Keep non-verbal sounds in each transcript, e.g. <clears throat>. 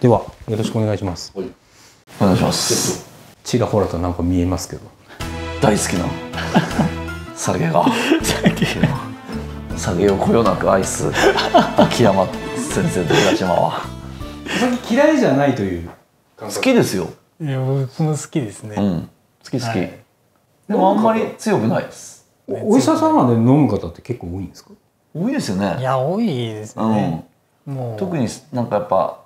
ではよろしくお願いします。お願いします。ちらほらとなんか見えますけど。大好きな。<laughs> 酒が。酒をこよなく愛す。秋山先生と浦島は。お酒嫌いじゃないという。好きですよ、いや僕も好きですね、うん、好き好き、はい。でもあんまり強くないです。おお医者様で飲む方って結構多いんですか？多いですよいね、や多いですね、もう。特になんかやっぱ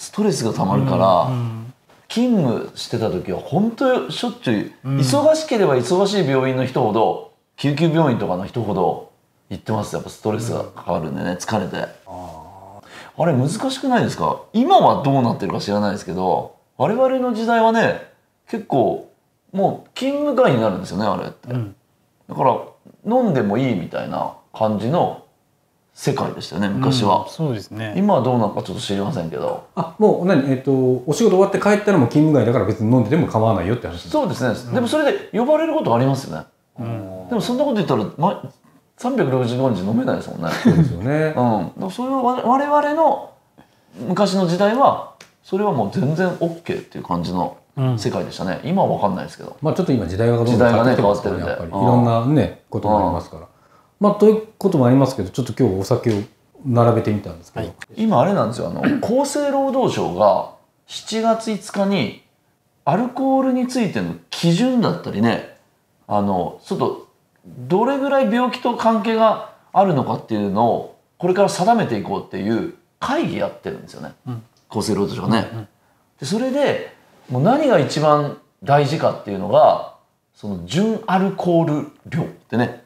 ストレスがたまるから、うん勤務してた時は本当しょっちゅう、忙しければ忙しい病院の人ほど救急病院とかの人ほど行ってます。やっぱストレスがかかるんでね疲れて。あれ難しくないですか？今はどうなってるか知らないですけど我々の時代はね結構もう勤務外になるんですよねあれって、ん。だから飲んでもいいみたいな感じの世界でしたよね昔は、うんそうですね。今はどうなのかちょっと知りませんけど。あもう何？えっ、とお仕事終わって帰ったらもう勤務外だから別に飲んでても構わないよって話です。そうですね、でもそれで呼ばれることありますよね、でもそんなこと言ったら、ま、365日飲めないですもんね。そうですよね。うん、だからそれは我我々の昔の時代はそれはもう全然 OK っていう感じのうん。世界でしたね、今は分かんないですけど。まあちょっと今時代がどんどん変わってきてますからね時代がねやっぱりい変わってるんでろんなねこともありますからまあということもありますけどちょっと今日お酒を並べてみたんですけど、はい。今あれなんですよ。あの <clears throat> 厚生労働省が7月5日にアルコールについての基準だったりねあのちょっとどれぐらい病気と関係があるのかっていうのをこれから定めていこうっていう会議やってるんですよね、ん。厚生労働省がね。でそれでもう何が一番大事かっていうのがその純アルコール量ってね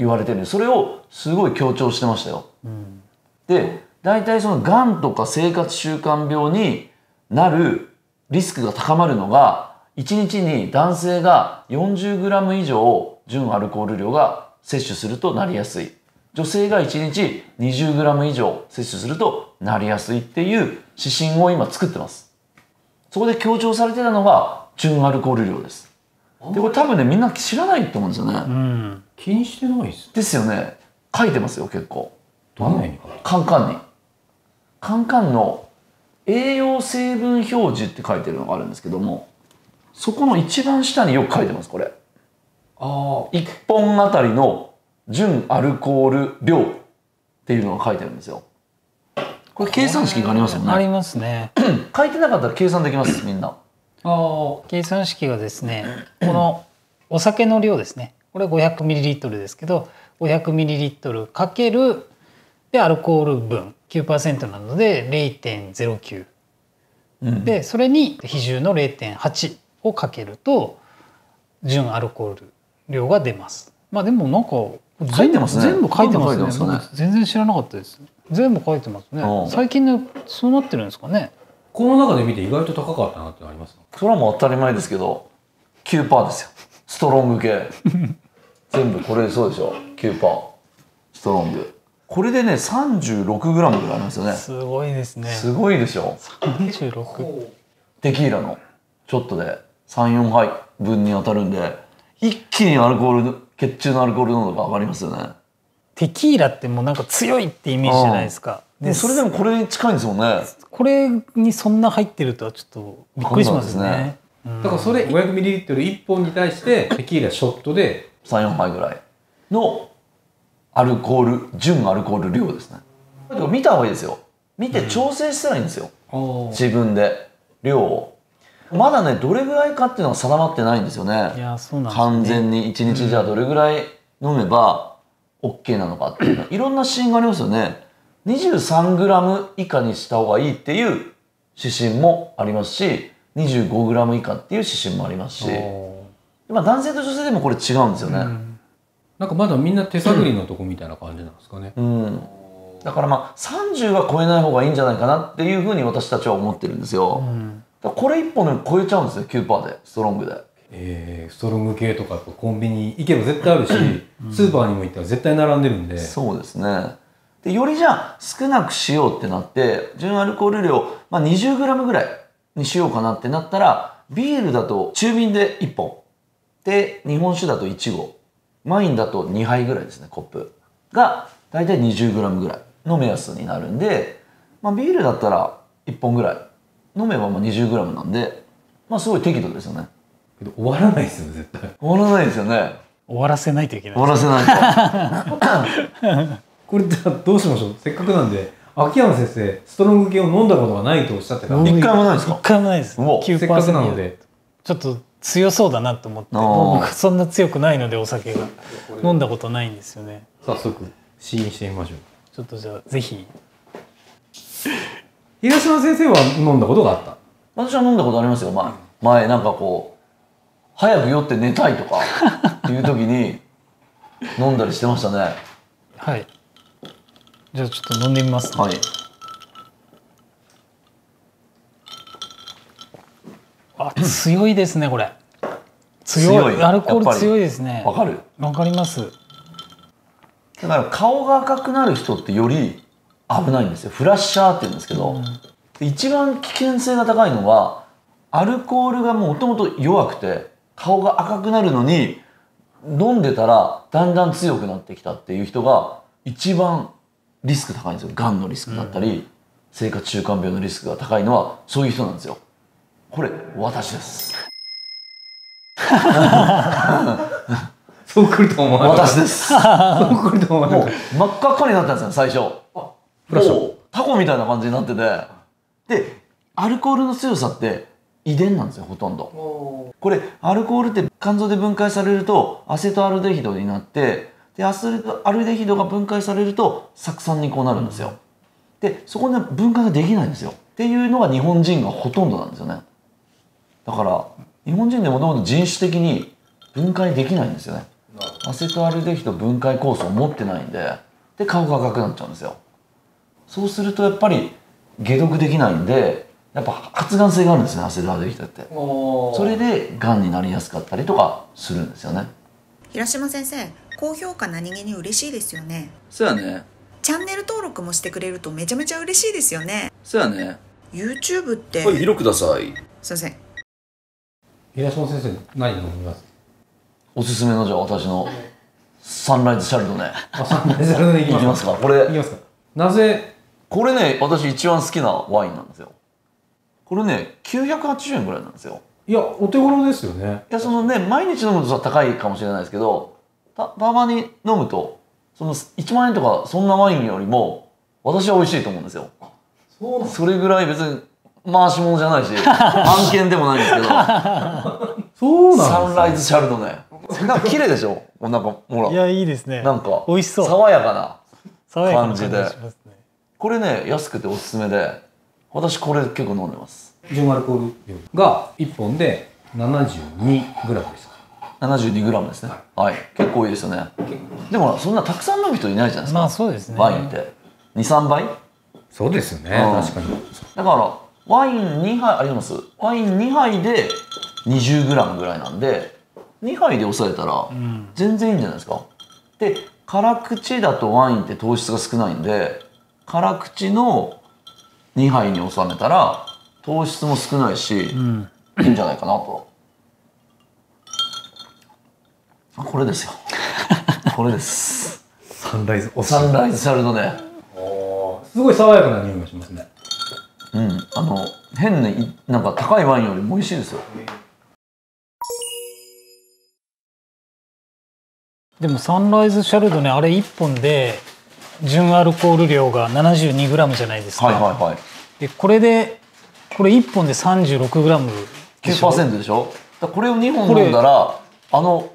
言われてる。んでそれをすごい強調してましたよ。うんで大体そのがんとか生活習慣病になるリスクが高まるのが1日に男性が 40g 以上純アルコール量が摂取するとなりやすい。女性が1日 20g 以上摂取するとなりやすいっていう指針を今作ってます。そこで強調されてたのが純アルコール量です。でこれ多分ねみんな知らないと思うんですよね、うん。気にしてないですですよね。書いてますよ結構。どんなにカンカンに。カンカンの栄養成分表示って書いてるのがあるんですけどもそこの一番下によく書いてますこれ。あ1本あたりの純アルコール量っていうのが書いてるんですよ。これ計算式がありますよありねますね。<clears throat> 書いてなかったら計算できますみんな。あ計算式がですねこのお酒の量ですねこれ 500ml ですけど 500ml かけるでアルコール分9%なので0.09う。ん。でそれに比重の0.8をかけると純アルコール量が出ます。まあでもなんか書いてますね。全部書いてますね。全部書いてますよね。僕全然知らなかったです。全部書いてますね。うん最近のそうなってるんですかね。この中で見て意外と高かったなってのありますそれはもう当たり前ですけど9%ですよストロング系。全部これそうでしょ。9%ストロング。これでね 36g ぐらいありますよね。すごいですね。すごいでしょ。36テキーラの。ちょっとで34杯分に当たるんで一気にアルコール血中のアルコール濃度が上がりますよね。テキーラってもうなんか強いってイメージじゃないですか。でそれでもこれに近いんですもんね。これにそんな入ってるとはちょっとびっくりしますねだからそれ 500ml1 本に対して <laughs> テキーラショットで34杯ぐらいのアルコール純アルコール量ですね。見た方がいいですよ。見て調整したらいいんですよ、自分で量を。まだねどれぐらいかっていうのが定まってないんですよいねね。完全に1日じゃあどれぐらい飲めば OK なのかっていうの。いろんな指針がありますよね。23g 以下にした方がいいっていう指針もありますし 25g 以下っていう指針もありますしまあ男性と女性でもこれ違うんですよね、なんかまだみんな手探りのとこみたいな感じなんですかね、うん、だからまあ30は超えない方がいいんじゃないかなっていうふうに私たちは思ってるんですよ、うん。これ1本でも超えちゃうんですよ9%で。ストロングで。えーストロング系とかコンビニ行けば絶対あるし、スーパーにも行ったら絶対並んでるんで。そうですね。でよりじゃあ少なくしようってなって純アルコール量、まあ、20g ぐらいにしようかなってなったらビールだと中瓶で1本。で日本酒だと1合。ワインだと2杯ぐらいですねコップ。が大体 20g ぐらいの目安になるんで、まあ、ビールだったら1本ぐらい。飲めばまあ 20g なんでまあすごい適度ですよね。けど終わらないですよ絶対。終わらないですよね。終わらせないといけない終わらせないと。<laughs> <laughs> これじゃあどうしましょう？せっかくなんで秋山先生ストロング系を飲んだことがないとおっしゃってた。一回もないですか？一回もないです。うわ9%せっかくなので。ちょっと強そうだなと思って。僕そんな強くないのでお酒が。飲んだことないんですよね。早速試飲してみましょう。ちょっとじゃあぜひ。東島先生は飲んだことがあった？私は飲んだことありますよ。前前なんかこう早く酔って寝たいとかっていう時に飲んだりしてましたね。<laughs> はいじゃあちょっと飲んでみます、ね。はい。あ強いですねこれ。強い。アルコール強いですね。わかる？わかります。だから顔が赤くなる人ってより危ないんですよ。フラッシャーって言うんですけど、一番危険性が高いのはアルコールがもともと弱くて顔が赤くなるのに飲んでたらだんだん強くなってきたっていう人が一番リスク高いんですよ。がんのリスクだったり、生活習慣病のリスクが高いのはそういう人なんですよ。これ私です。そうくると思わ私です。そうくると思わなもう真っ赤っかになったんですよ最初。フラッシュ。タコみたいな感じになってて。でアルコールの強さって遺伝なんですよほとんど。これアルコールって肝臓で分解されるとアセトアルデヒドになってでアセトアルデヒドが分解されると酢酸にこうなるんですよ。でそこで分解ができないんですよ。っていうのが日本人がほとんどなんですよね。だから日本人でもともと人種的に分解できないんですよね。アセトアルデヒド分解酵素を持ってないんでで顔が赤くなっちゃうんですよ。そうするとやっぱり解毒できないんでやっぱ発がん性があるんですねアセトアルデヒドって。それでがんになりやすかったりとかするんですよね。平島先生高評価何気に嬉しいですよね。そうやね。チャンネル登録もしてくれるとめちゃめちゃ嬉しいですよね。そうやね。YouTube って、これ色ください。すいません。東本先生何飲みます？おすすめのじゃあ私のサンライズシャルドネあサンライズサルドネいいききまますすか？これ。いきますか？なぜ？これね私一番好きなワインなんですよ。これね980円ぐらいなんですよ。いやお手頃ですよね。いやそのね毎日飲むとさ高いかもしれないですけどたたまに飲むとその1万円とかそんなワインよりも私は美味しいと思うんですよ。そうそれぐらい別に回し物じゃないし <laughs> 案件でもないんですけど。そうなんサンライズシャルドネなんか綺麗でしょ？なんかほらいやいいですね。なんか美味しそう。爽やかな感じ感じで。ねこれね安くておすすめで私これ結構飲んでます。純アルコール量が1本で 72g です。か 72g ですね。はい。結構多いですよね。でもそんなたくさん飲む人いないじゃないですか、まあそうですね。ワインって。23倍？そうですよね。うん。確かに。だからワイン2杯ありますワイン2杯で 20g ぐらいなんで2杯で抑えたらん全然いいんじゃないですか、で辛口だとワインって糖質が少ないんで辛口の2杯に収めたら糖質も少ないし、うん。いいんじゃないかなとあこれですよ。<laughs> これです。サンライズおサンライズシャルドネすごい爽やかな匂いがしますね。うんあの変になんか高いワインよりも美味しいですよ。でもサンライズシャルドネあれ1本で純アルコール量が 72g じゃないですか、はいはいはい。でこれでこれ1本で 36g でしょ？9%でしょ？これを2本飲んだらあの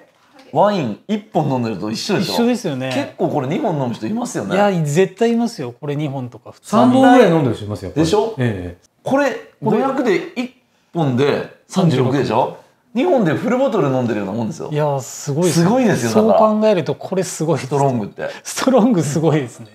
ワイン1本飲んでると一緒でしょ？一緒ですよ結ね構これ2本飲む人いますよね。いや絶対いますよこれ2本とか普通。3本ぐらい飲んでる人いますよでしょ？えこれ500で1本で36でしょ？2本でフルボトル飲んでるようなもんですよ。いやすごいすごいですよそうだから。考えるとこれすごいストロングって。ストロングすごいですね